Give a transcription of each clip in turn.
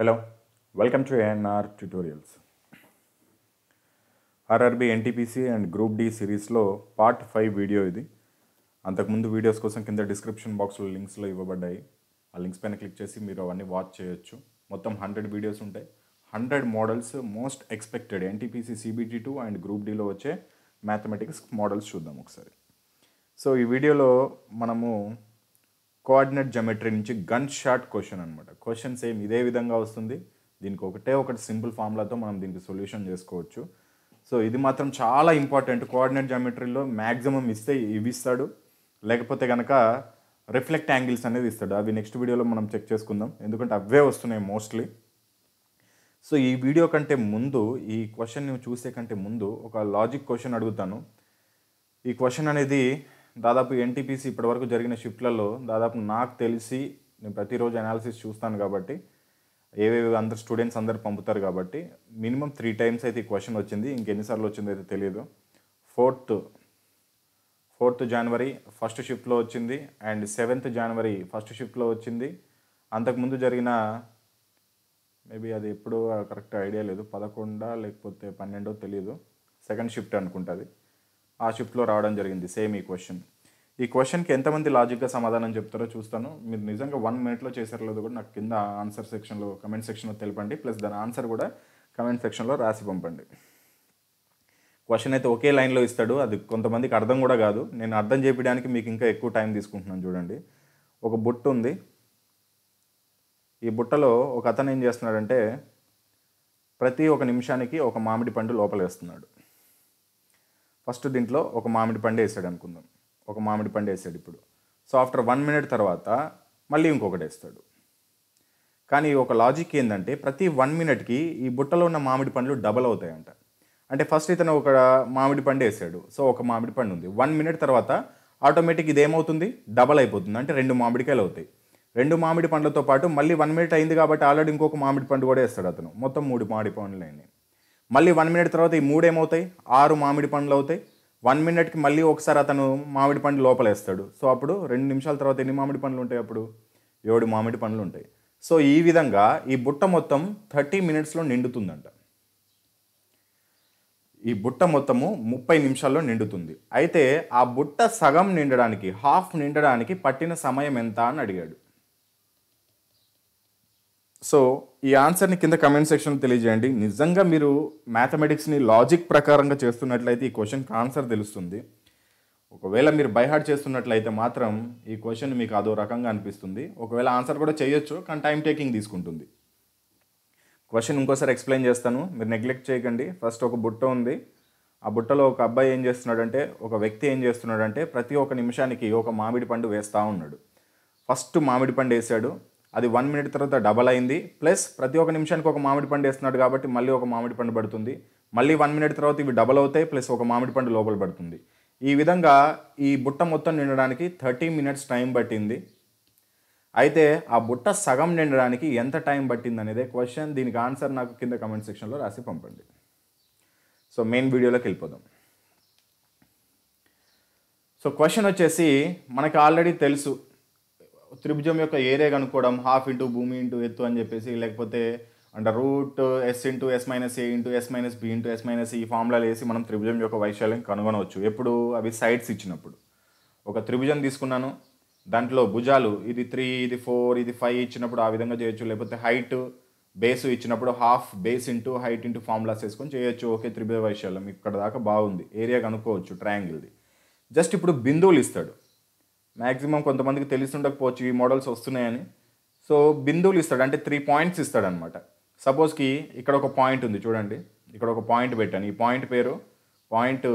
Hello welcome to ANR tutorials RRB NTPC and group D సిరీస్లో part five video ఇది. అంతకుముందు videos కోసం కింద డిస్క్రిప్షన్ బాక్స్లో లింక్స్లో ఇవ్వబడ్డాయి. ఆ లింక్స్ పైన క్లిక్ చేసి మీరు అవన్నీ వాచ్ చేయొచ్చు. మొత్తం హండ్రెడ్ వీడియోస్ ఉంటాయి. Hundred models most expected NTPC CBT two and group డిలో వచ్చే మ్యాథమెటిక్స్ మోడల్స్ చూద్దాం ఒకసారి. సో ఈ వీడియోలో మనము కోఆర్డినేట్ జమెట్రీ నుంచి గన్ షాట్ క్వశ్చన్ అనమాట క్వశ్చన్ సేమ్ ఇదే విధంగా వస్తుంది. దీనికి ఒకటే ఒకటి సింపుల్ ఫార్ములాతో మనం దీనికి సొల్యూషన్ చేసుకోవచ్చు. సో ఇది మాత్రం చాలా ఇంపార్టెంట్. కోఆర్డినేట్ జామెట్రీలో మ్యాక్సిమం ఇస్తే ఇవి ఇస్తాడు. లేకపోతే కనుక రిఫ్లెక్ట్ యాంగిల్స్ అనేది ఇస్తాడు. అవి నెక్స్ట్ వీడియోలో మనం చెక్ చేసుకుందాం. ఎందుకంటే అవే వస్తున్నాయి మోస్ట్లీ. సో ఈ వీడియో కంటే ముందు ఈ క్వశ్చన్ చూసే కంటే ముందు ఒక లాజిక్ క్వశ్చన్ అడుగుతాను. ఈ క్వశ్చన్ అనేది దాదాపు ఎన్టీపీసీ ఇప్పటివరకు జరిగిన షిఫ్ట్లలో దాదాపు నాకు తెలిసి నేను ప్రతిరోజు అనాలిసిస్ చూస్తాను కాబట్టి ఏవేవి అందరు స్టూడెంట్స్ అందరు పంపుతారు కాబట్టి మినిమం త్రీ టైమ్స్ అయితే ఈ క్వశ్చన్ వచ్చింది. ఇంకెన్నిసార్లు వచ్చిందో అయితే తెలియదు. ఫోర్త్ ఫోర్త్ జనవరి ఫస్ట్ షిఫ్ట్లో వచ్చింది అండ్ సెవెంత్ జనవరి ఫస్ట్ షిఫ్ట్లో వచ్చింది. అంతకుముందు జరిగిన మేబీ అది ఎప్పుడు కరెక్ట్ ఐడియా లేదు. పదకొండా లేకపోతే పన్నెండో తెలియదు. సెకండ్ షిఫ్ట్ అనుకుంటుంది ఆ షిఫ్ట్లో రావడం జరిగింది. సేమ్ ఈ క్వశ్చన్ ఈ క్వశ్చన్కి ఎంతమంది లాజిక్గా సమాధానం చెప్తారో చూస్తాను. మీరు నిజంగా వన్ మినిట్లో చేసారో లేదో కూడా నాకు కింద ఆన్సర్ సెక్షన్లో కమెంట్ సెక్షన్లో తెలపండి. ప్లస్ దాని ఆన్సర్ కూడా కమెంట్ సెక్షన్లో రాసి పంపండి. క్వశ్చన్ అయితే ఒకే లైన్లో ఇస్తాడు. అది కొంతమందికి అర్థం కూడా కాదు. నేను అర్థం చేయడానికి మీకు ఇంకా ఎక్కువ టైం తీసుకుంటున్నాను చూడండి. ఒక బుట్ట ఉంది. ఈ బుట్టలో ఒక అతను ఏం చేస్తున్నాడంటే ప్రతి ఒక నిమిషానికి ఒక మామిడి పండు లోపల వేస్తున్నాడు ఫస్ట్ దీంట్లో ఒక మామిడి పండు వేసాడు అనుకుందాం. ఒక మామిడి పండు వేసాడు ఇప్పుడు. సో ఆఫ్టర్ వన్ మినిట్ తర్వాత మళ్ళీ ఇంకొకటి వేస్తాడు. కానీ ఒక లాజిక్ ఏంటంటే ప్రతి వన్ మినిట్కి ఈ బుట్టలో ఉన్న మామిడి పండ్లు డబల్ అవుతాయంట. అంటే ఫస్ట్ ఇతను ఒక మామిడి పండు వేసాడు. సో ఒక మామిడి పండు ఉంది. వన్ మినిట్ తర్వాత ఆటోమేటిక్ ఇది ఏమవుతుంది డబల్ అయిపోతుంది. అంటే రెండు మామిడికాయలు అవుతాయి. రెండు మామిడి పండ్లతో పాటు మళ్ళీ వన్ మినిట్ అయింది కాబట్టి ఆల్రెడీ ఇంకొక మామిడి పండు కూడా వేస్తాడు అతను. మొత్తం మూడు మామిడి పండ్లు అయినాయి. మళ్ళీ వన్ మినిట్ తర్వాత ఈ మూడు ఏమవుతాయి? ఆరు మామిడి పండ్లు అవుతాయి. వన్ మినిట్కి మళ్ళీ ఒకసారి అతను మామిడి పండు లోపలేస్తాడు. సో అప్పుడు రెండు నిమిషాల తర్వాత ఎన్ని మామిడి పండ్లు ఉంటాయి అప్పుడు? ఏడు మామిడి పండ్లు ఉంటాయి. సో ఈ విధంగా ఈ బుట్ట మొత్తం థర్టీ మినిట్స్లో నిండుతుందంట. ఈ బుట్ట మొత్తము ముప్పై నిమిషాల్లో నిండుతుంది. అయితే ఆ బుట్ట సగం నిండడానికి హాఫ్ నిండడానికి పట్టిన సమయం ఎంత అని అడిగాడు. సో ఈ ఆన్సర్ని కింద కమెంట్ సెక్షన్ తెలియజేయండి. నిజంగా మీరు మ్యాథమెటిక్స్ని లాజిక్ ప్రకారంగా చేస్తున్నట్లయితే ఈ క్వశ్చన్కి ఆన్సర్ తెలుస్తుంది. ఒకవేళ మీరు బైహార్ట్ చేస్తున్నట్లయితే మాత్రం ఈ క్వశ్చన్ మీకు అదో రకంగా అనిపిస్తుంది. ఒకవేళ ఆన్సర్ కూడా చేయొచ్చు కానీ టైం టేకింగ్ తీసుకుంటుంది. క్వశ్చన్ ఇంకోసారి ఎక్స్ప్లెయిన్ చేస్తాను. మీరు నెగ్లెక్ట్ చేయకండి. ఫస్ట్ ఒక బుట్ట ఉంది. ఆ బుట్టలో ఒక అబ్బాయి ఏం చేస్తున్నాడంటే ఒక వ్యక్తి ఏం చేస్తున్నాడంటే ప్రతి ఒక్క నిమిషానికి ఒక మామిడి పండు వేస్తూ ఉన్నాడు. ఫస్ట్ మామిడి పండు వేసాడు అది వన్ మినిట్ తర్వాత డబల్ అయింది. ప్లస్ ప్రతి ఒక్క నిమిషానికి ఒక మామిడి పండు వేస్తున్నాడు కాబట్టి మళ్ళీ ఒక మామిడి పండు పడుతుంది. మళ్ళీ వన్ మినిట్ తర్వాత ఇవి డబల్ అవుతాయి ప్లస్ ఒక మామిడి పండు లోపల పడుతుంది. ఈ విధంగా ఈ బుట్ట మొత్తం నిండడానికి థర్టీ మినిట్స్ టైం పట్టింది. అయితే ఆ బుట్ట సగం నిండడానికి ఎంత టైం పట్టింది అనేదే క్వశ్చన్ దీనికి ఆన్సర్ నాకు కింద కమెంట్ సెక్షన్లో రాసి పంపండి. సో మెయిన్ వీడియోలోకి వెళ్ళిపోదాం. సో క్వశ్చన్ వచ్చేసి మనకి ఆల్రెడీ తెలుసు త్రిభుజం యొక్క ఏరియా కనుక్కోవడం హాఫ్ ఇంటూ భూమి ఇంటూ ఎత్తు అని చెప్పేసి లేకపోతే అంటే root S into S minus A into S minus B into S minus ఈ ఫార్ములాలు వేసి మనం త్రిభుజం యొక్క వైశాల్యం కనుగొనవచ్చు. ఎప్పుడు అవి సైడ్స్ ఇచ్చినప్పుడు. ఒక త్రిభుజం తీసుకున్నాను దాంట్లో భుజాలు ఇది త్రీ ఇది ఫోర్ ఇది ఫైవ్ ఇచ్చినప్పుడు ఆ విధంగా చేయొచ్చు. లేకపోతే హైట్ బేస్ ఇచ్చినప్పుడు half base into height into formulas వేసుకొని చేయొచ్చు. ఓకే త్రిభుజ వైశాల్యం ఇక్కడ దాకా బాగుంది. ఏరియా కనుక్కోవచ్చు ట్రయాంగిల్ది జస్ట్ ఇప్పుడు బిందువులు ఇస్తాడు. మ్యాక్సిమం కొంతమందికి తెలిసి ఉండకపోవచ్చు ఈ మోడల్స్ వస్తున్నాయని. సో బిందువులు ఇస్తాడు. అంటే త్రీ పాయింట్స్ ఇస్తాడనమాట సపోజ్కి ఇక్కడ ఒక పాయింట్ ఉంది చూడండి. ఇక్కడ ఒక పాయింట్ పెట్టాను. ఈ పాయింట్ పేరు పాయింట్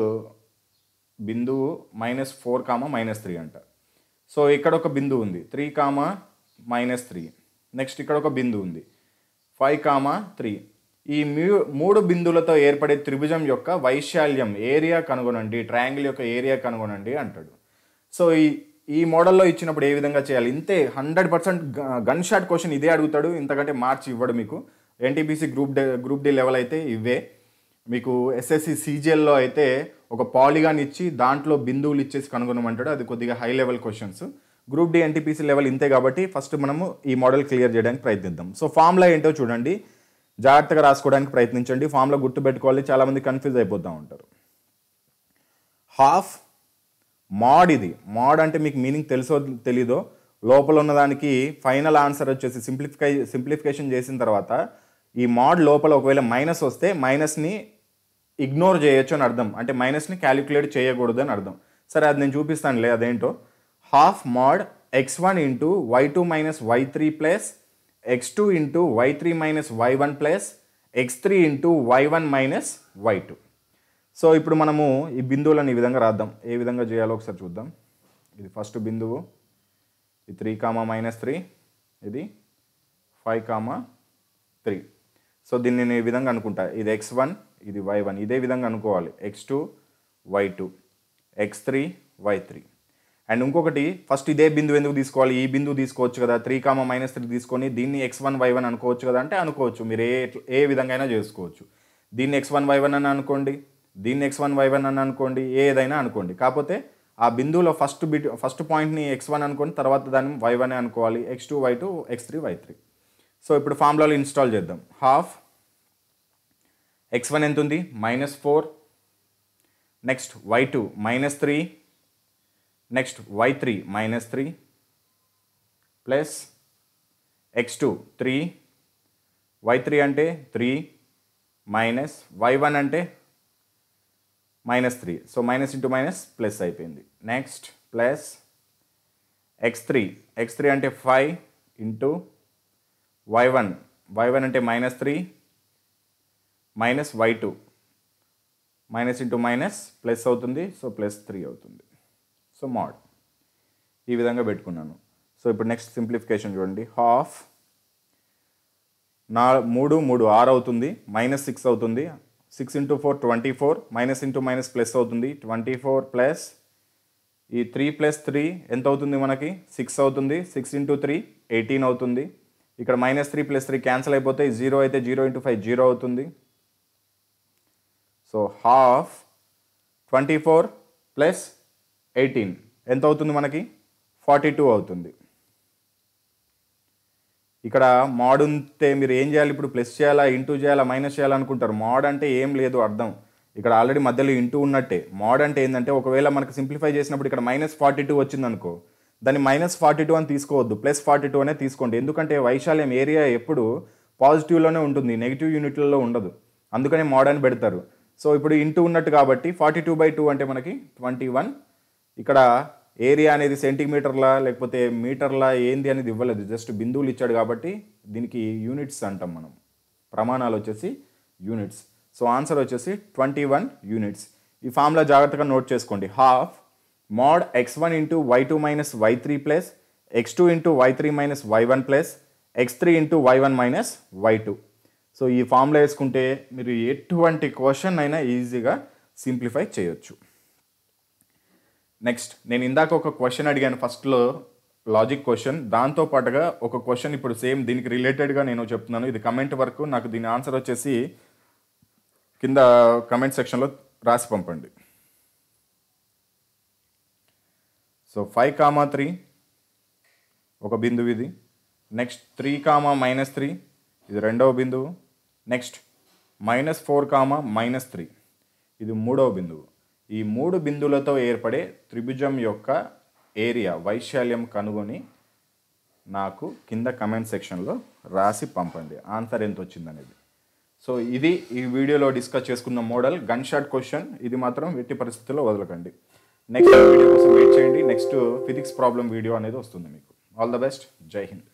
బిందువు minus four comma minus three అంట. సో ఇక్కడ ఒక బిందువు ఉంది. Three comma minus three next ఇక్కడ ఒక బిందువు ఉంది. ఫైవ్ కామా త్రీ ఈ మ్యూ- మూడు బిందువులతో ఏర్పడే త్రిభుజం యొక్క వైశాల్యం ఏరియా కనుగొనండి. ట్రయాంగిల్ యొక్క ఏరియా కనుగొనండి అంటాడు. సో ఈ ఈ మోడల్లో ఇచ్చినప్పుడు ఏ విధంగా చేయాలి? ఇంతే hundred percent gun shot question ఇదే అడుగుతాడు. ఇంతకంటే మార్చి ఇవ్వడు మీకు. NTPC group D group D level అయితే ఇవే మీకు ఎస్ఎస్సి సీజీఎల్లో అయితే ఒక పాలిగాన్ ఇచ్చి దాంట్లో బిందువులు ఇచ్చేసి కనుగొనమంటాడు. అది కొద్దిగా high level questions group D NTPC level ఇంతే కాబట్టి ఫస్ట్ మనము ఈ మోడల్ క్లియర్ చేయడానికి ప్రయత్నిద్దాం. సో ఫామ్లో ఏంటో చూడండి. జాగ్రత్తగా రాసుకోవడానికి ప్రయత్నించండి. ఫామ్లో గుర్తుపెట్టుకోవాలి. చాలామంది కన్ఫ్యూజ్ అయిపోతూ ఉంటారు. హాఫ్ మాడ్ ఇది. మాడ్ అంటే మీకు మీనింగ్ తెలుసో తెలీదో లోపల ఉన్నదానికి ఫైనల్ ఆన్సర్ వచ్చేసి సింప్లిఫికై సింప్లిఫికేషన్ చేసిన తర్వాత ఈ మాడ్ లోపల ఒకవేళ మైనస్ వస్తే మైనస్ని ఇగ్నోర్ చేయొచ్చు అని అర్థం. అంటే మైనస్ని క్యాలిక్యులేట్ చేయకూడదు అని అర్థం. సరే అది నేను చూపిస్తానులే అదేంటో. Half mod X one into Y two minus Y three plus X two into Y three minus Y one plus X three into Y one minus Y two. So ఇప్పుడు మనము ఈ బిందువులను ఈ విధంగా రాద్దాం. ఏ విధంగా చేయాలో ఒకసారి చూద్దాం. ఇది ఫస్ట్ బిందువు. ఇది త్రీ కామా మైనస్ త్రీ. ఇది ఫైవ్ కామా త్రీ. సో దీన్ని నేను ఈ విధంగా అనుకుంటా. ఇది ఎక్స్ వన్ ఇది వై వన్. ఇదే విధంగా అనుకోవాలి. X two Y two. X three Y three. And ఇంకొకటి ఫస్ట్ ఇదే బిందువు ఎందుకు తీసుకోవాలి? ఈ బిందువు తీసుకోవచ్చు కదా. త్రీ కామా మైనస్ త్రీ తీసుకొని దీన్ని ఎక్స్ వన్ వై వన్ అనుకోవచ్చు కదా అంటే అనుకోవచ్చు. మీరు ఏ ఏ విధంగా అయినా చేసుకోవచ్చు. దీన్ని ఎక్స్ వన్ వై వన్ అని అనుకోండి. దీన్ని ఎక్స్ వన్ వై వన్ అని అనుకోండి ఏదైనా అనుకోండి. కాకపోతే ఆ బిందువులో ఫస్ట్ బిట్ ఫస్ట్ పాయింట్ని ఎక్స్ వన్ అనుకోండి తర్వాత దాన్ని వై వన్ అనుకోవాలి. X two Y two X three Y three so ఇప్పుడు ఫార్ములాలో ఇన్స్టాల్ చేద్దాం. హాఫ్ ఎక్స్ వన్ ఎంత ఉంది minus four next Y two minus three next Y three minus three plus X two three Y three అంటే three minus why one అంటే minus three. So minus into minus plus అయిపోయింది. Next plus X three. X three అంటే five into Y one. Y one అంటే minus three. Minus Y two. Minus into minus plus అవుతుంది. So plus three అవుతుంది. So mod ఈ విధంగా పెట్టుకున్నాను. So ఇప్పుడు next simplification చూడండి. హాఫ్ నా మూడు మూడు ఆరు అవుతుంది. మైనస్ సిక్స్ అవుతుంది. Six into four twenty four minus into minus plus అవుతుంది. ట్వంటీ ఫోర్ ప్లస్ ఈ త్రీ ప్లస్ త్రీ ఎంత అవుతుంది మనకి? సిక్స్ అవుతుంది. సిక్స్ ఇంటూ త్రీ ఎయిటీన్ అవుతుంది. ఇక్కడ minus three plus three cancel అయిపోతే జీరో అయితే జీరో ఇంటూ ఫైవ్ జీరో అవుతుంది. So half twenty four plus eighteen. ఎంత అవుతుంది మనకి? ఫార్టీ టూ అవుతుంది. ఇక్కడ మాడ్ ఉంటే మీరు ఏం చేయాలి? ఇప్పుడు ప్లస్ చేయాలా ఇంటూ చేయాలా మైనస్ చేయాలనుకుంటారు మాడ్ అంటే ఏం లేదు అర్థం. ఇక్కడ ఆల్రెడీ మధ్యలో ఇంటూ ఉన్నట్టే. మాడ్ అంటే ఏంటంటే ఒకవేళ మనకు సింప్లిఫై చేసినప్పుడు ఇక్కడ మైనస్ ఫార్టీ టూ వచ్చిందనుకో దాన్ని మైనస్ ఫార్టీ టూ అని తీసుకోవద్దు. ప్లస్ ఫార్టీ టూ అనే తీసుకోండి. ఎందుకంటే వైశాల్యం ఏరియా ఎప్పుడు పాజిటివ్లోనే ఉంటుంది. నెగిటివ్ యూనిట్లలో ఉండదు. అందుకనే మాడ్ అని పెడతారు. సో ఇప్పుడు ఇంటూ ఉన్నట్టు కాబట్టి ఫార్టీ టూ బై టూ అంటే మనకి ట్వంటీ వన్ ఇక్కడ ఏరియా అనేది సెంటీమీటర్లా లేకపోతే మీటర్లా ఏంది అనేది ఇవ్వలేదు. జస్ట్ బిందువులు ఇచ్చాడు కాబట్టి దీనికి యూనిట్స్ అంటాం మనం. ప్రమాణాలు వచ్చేసి యూనిట్స్. సో ఆన్సర్ వచ్చేసి ట్వంటీ వన్ యూనిట్స్. ఈ ఫామ్లో జాగ్రత్తగా నోట్ చేసుకోండి. Half mod X one into Y two minus Y three plus X two into Y three minus Y one plus X three into Y one minus Y two. So ఈ ఫామ్లో వేసుకుంటే మీరు ఎటువంటి question అయినా ఈజీగా simplify చేయొచ్చు. Next నేను ఇందాక ఒక క్వశ్చన్ అడిగాను. ఫస్ట్లో లాజిక్ క్వశ్చన్ దాంతో పాటుగా ఒక క్వశ్చన్ ఇప్పుడు సేమ్ దీనికి రిలేటెడ్గా నేను చెప్తున్నాను. ఇది కమెంట్ వరకు నాకు దీని ఆన్సర్ వచ్చేసి కింద కమెంట్ సెక్షన్లో రాసి పంపండి. సో ఫైవ్ కామా త్రీ ఒక బిందువు ఇది. Next three comma minus three ఇది రెండవ బిందువు. Next minus four comma minus three ఇది మూడవ బిందువు. ఈ మూడు బిందువులతో ఏర్పడే త్రిభుజం యొక్క ఏరియా వైశాల్యం కనుగొని నాకు కింద కమెంట్ సెక్షన్లో రాసి పంపండి. ఆన్సర్ ఎంత వచ్చిందనేది. సో ఇది ఈ వీడియోలో డిస్కస్ చేసుకున్న మోడల్ గన్ షాట్ క్వశ్చన్ ఇది మాత్రం ఎట్టి పరిస్థితుల్లో వదలకండి. నెక్స్ట్ వీడియో కోసం వెయిట్ చేయండి. నెక్స్ట్ ఫిజిక్స్ ప్రాబ్లం వీడియో అనేది వస్తుంది మీకు. ఆల్ ద బెస్ట్ జై హింద్